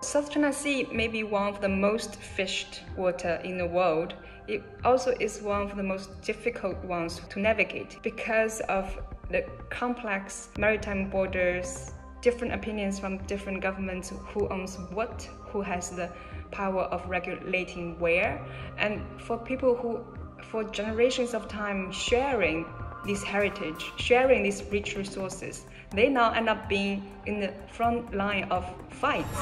South China Sea may be one of the most fished water in the world. It also is one of the most difficult ones to navigate because of the complex maritime borders, different opinions from different governments who owns what, who has the power of regulating where, and for people who, for generations of time, sharing this heritage, sharing these rich resources, they now end up being in the front line of fights.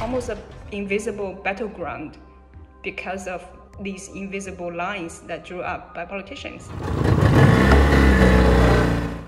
Almost an invisible battleground because of these invisible lines that drew up by politicians.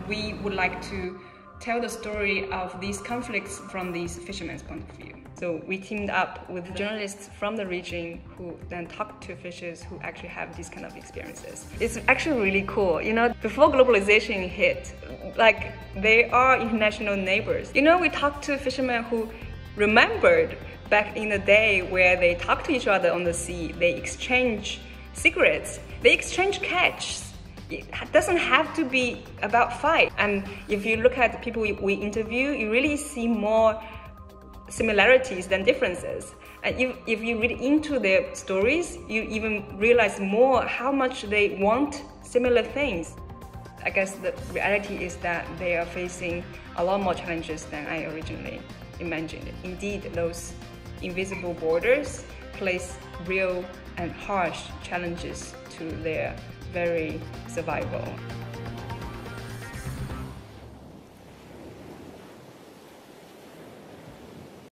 We would like to tell the story of these conflicts from these fishermen's point of view. So we teamed up with journalists from the region who then talked to fishers who actually have these kind of experiences. It's actually really cool. You know, before globalization hit, like they are international neighbors. You know, we talked to fishermen who remembered back in the day where they talked to each other on the sea, they exchange secrets, they exchange catch. It doesn't have to be about fight. And if you look at the people we interview, you really see more similarities than differences. And if, if you read into their stories, you even realize more how much they want similar things. I guess the reality is that they are facing a lot more challenges than I originally imagined. Indeed, those invisible borders place real and harsh challenges to their very survival.